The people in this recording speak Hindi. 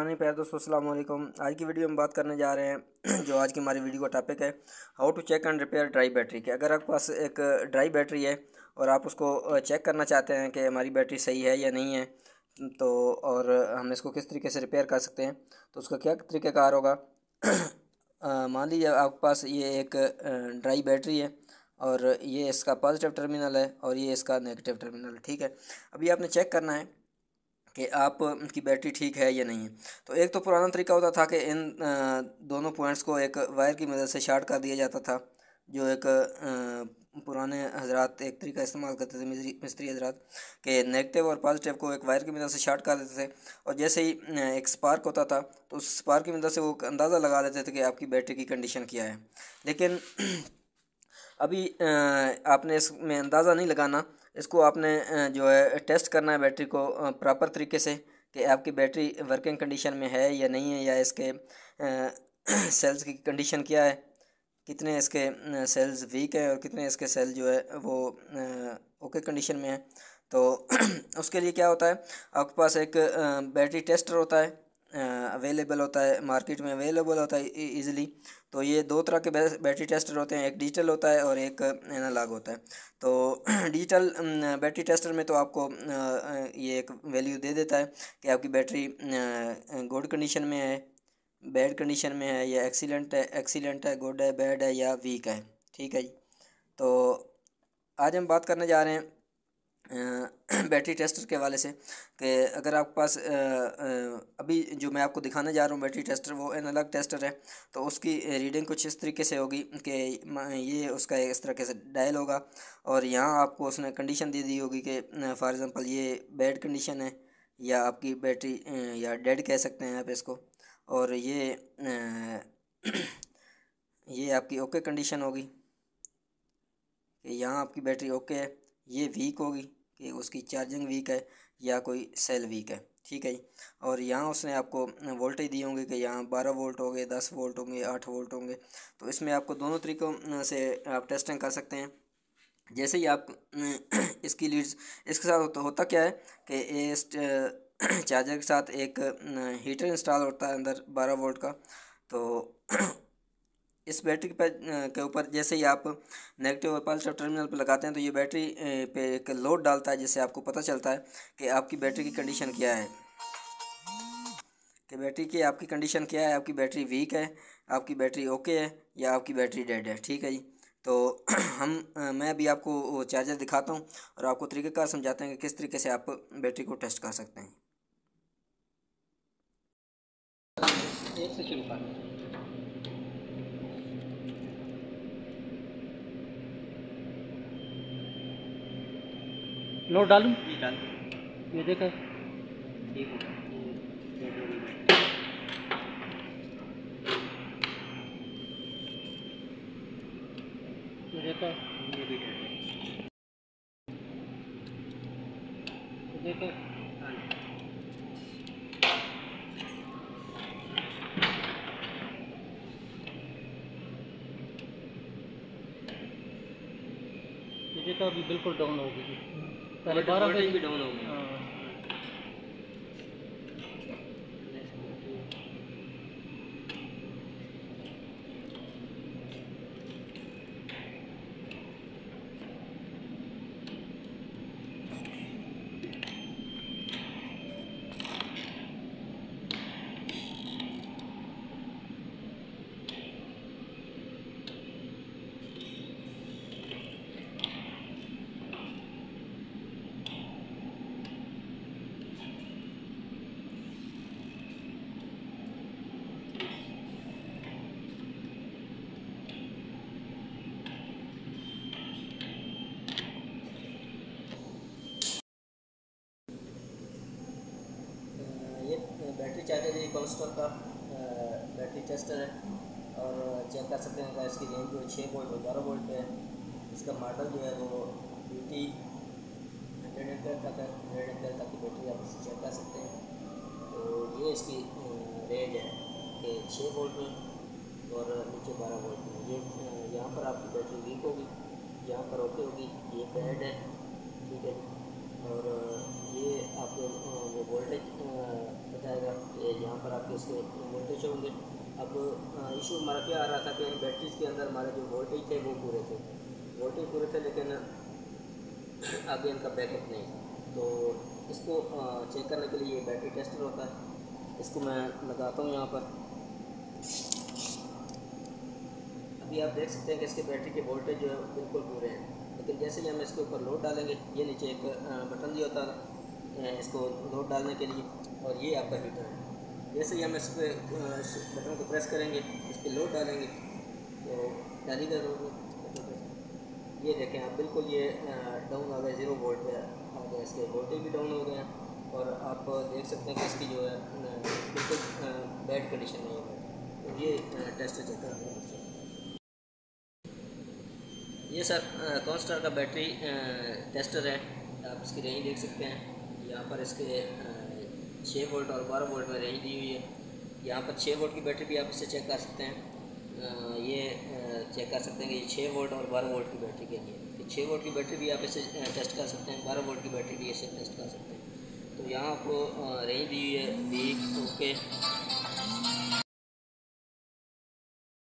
हाँ प्यार दोस्तों, अस्सलाम आज की वीडियो में बात करने जा रहे हैं, जो आज की हमारी वीडियो का टॉपिक है how to check and repair dry battery के। अगर आपके पास एक ड्राई बैटरी है और आप उसको चेक करना चाहते हैं कि हमारी बैटरी सही है या नहीं है तो और हम इसको किस तरीके से रिपेयर कर सकते हैं तो उसका क्या तरीक़ाकार होगा? मान लीजिए आपके पास ये एक ड्राई बैटरी है और ये इसका पॉजिटिव टर्मिनल है और ये इसका नेगेटिव टर्मिनल ठीक है? अभी आपने चेक करना है कि आप की बैटरी ठीक है या नहीं तो एक तो पुराना तरीका होता था कि इन दोनों पॉइंट्स को एक वायर की मदद से शार्ट कर दिया जाता था, जो एक पुराने हजरात एक तरीका इस्तेमाल करते थे मिस्त्री हजरात, के नेगेटिव और पॉजिटिव को एक वायर की मदद से शार्ट कर देते थे। और जैसे ही एक स्पार्क होता था तो उस स्पार्क की मदद से वो अंदाज़ा लगा लेते थे कि आपकी बैटरी की कंडीशन क्या है। लेकिन अभी आपने इसमें अंदाज़ा नहीं लगाना इसको आपने जो है, टेस्ट करना है बैटरी को प्रॉपर तरीके से कि आपकी बैटरी वर्किंग कंडीशन में है या नहीं है या इसके सेल्स की कंडीशन क्या है, कितने इसके सेल्स वीक हैं और कितने इसके सेल जो है, वो ओके कंडीशन में है। तो उसके लिए क्या होता है, आपके पास एक बैटरी टेस्टर होता है अवेलेबल होता है मार्केट में अवेलेबल होता है ईजिली तो ये दो तरह के बैटरी टेस्टर होते हैं, एक डिजिटल होता है और एक एनालॉग होता है. तो डिजिटल बैटरी टेस्टर में तो आपको ये एक वैल्यू दे देता है कि आपकी बैटरी गुड कंडीशन में है बैड कंडीशन में है, या एक्सीलेंट है एक्सीलेंट है गुड है बैड है, या वीक है. ठीक है जी. तो आज हम बात करने जा रहे हैं बैटरी टेस्टर के हवाले से कि अगर आपके पास अभी जो मैं आपको दिखाने जा रहा हूँ बैटरी टेस्टर, वो एनालॉग टेस्टर है तो उसकी रीडिंग कुछ इस तरीके से होगी कि ये उसका इस तरीके से डायल होगा और यहाँ आपको उसने कंडीशन दे दी होगी कि फॉर एग्ज़ाम्पल ये बैड कंडीशन है या आपकी बैटरी या डेड कह सकते हैं आप इसको और ये ये आपकी ओके कंडीशन होगी कि यहाँ आपकी बैटरी ओके है, ये वीक होगी। कि उसकी चार्जिंग वीक है या कोई सेल वीक है ठीक है जी? और यहाँ उसने आपको वोल्टेज दिए होंगे कि यहाँ बारह वोल्ट होंगे दस वोल्ट होंगे आठ वोल्ट होंगे। तो इसमें आपको दोनों तरीक़ों से आप टेस्टिंग कर सकते हैं। जैसे ही आप इसकी लीड्स इसके साथ होता, होता क्या है कि इस चार्जर के साथ एक हीटर इंस्टॉल होता है अंदर बारह वोल्ट का। तो इस बैटरी पर के ऊपर जैसे ही आप नेगेटिव और पॉजिटिव टर्मिनल पर लगाते हैं तो ये बैटरी पे एक लोड डालता है, जिससे आपको पता चलता है कि आपकी बैटरी की कंडीशन क्या है। कि बैटरी की आपकी कंडीशन क्या है, आपकी बैटरी वीक है, आपकी बैटरी ओके है, या आपकी बैटरी डेड है, ठीक है जी? तो हम मैं भी आपको चार्जर दिखाता हूँ, और आपको तरीक़ेकार समझाते हैं कि किस तरीके से आप बैटरी को टेस्ट कर सकते हैं। एक से शुरू नोट डालूँ? ये देखा। ये देखा। ये भी देखा। ये देखा अभी बिल्कुल डाउन हो गई। पहले बारह भी डाउन हो गया हाँ। बैटरी ये का बैटरी टेस्टर है। और चेक कर सकते हैं इसकी रेंज जो है छः वोल्ट और बारह वोल्ट है। इसका मॉडल जो है वो ब्यूटी हंड्रेड एम्पेयर तक है। हंड्रेड एम्पेयर तक की बैटरी आप इसे चेक कर सकते हैं। तो ये इसकी रेंज है कि छः वोल्ट में और नीचे बारह वोल्ट में। ये यहाँ पर आपकी बैटरी वीक होगी, यहाँ पर ओके होगी। ये पैड है, ठीक है और ये आपको वो वोल्टेज बताएगा कि यहाँ पर आपके इसके वोल्टेज होंगे। अब इशू हमारा क्या आ रहा था कि बैटरीज के अंदर हमारे जो वोल्टेज थे वो पूरे थे। वोल्टेज पूरे थे लेकिन आगे इनका बैकअप नहीं तो इसको चेक करने के लिए बैटरी टेस्टर होता है। इसको मैं लगाता हूँ यहाँ पर। अभी आप देख सकते हैं कि इसके बैटरी के वोल्टेज जो है बिल्कुल पूरे हैं। लेकिन जैसे ही हम इसके ऊपर लोड डालेंगे, ये नीचे एक बटन दिया होता है इसको लोड डालने के लिए। और ये आपका हीटर है। जैसे ही हम इस पर बटन को प्रेस करेंगे, इस पर लोड डालेंगे तो डाली का ये देखें आप, बिल्कुल ये डाउन आ गया ज़ीरो वोल्ट पे आ गया इसके वोल्टेज भी डाउन हो गए हैं, और आप देख सकते हैं कि इसकी जो है बिल्कुल बैड कंडीशन में है तो ये टेस्ट चेक है ये सर कौन स्टार का बैटरी टेस्टर है, आप इसकी रेंज देख सकते हैं। यहाँ पर इसके छः वोल्ट और बारह वोल्ट में रेंज दी हुई है। यहाँ पर छः वोल्ट की बैटरी भी आप इसे चेक कर सकते हैं। ये चेक कर सकते हैं कि छः वोल्ट और बारह वोल्ट की बैटरी के लिए। छः वोल्ट की बैटरी भी आप इसे टेस्ट कर सकते हैं। बारह वोल्ट की बैटरी भी इसे टेस्ट कर सकते हैं। तो यहाँ आपको रेंज दी हुई है। Week okay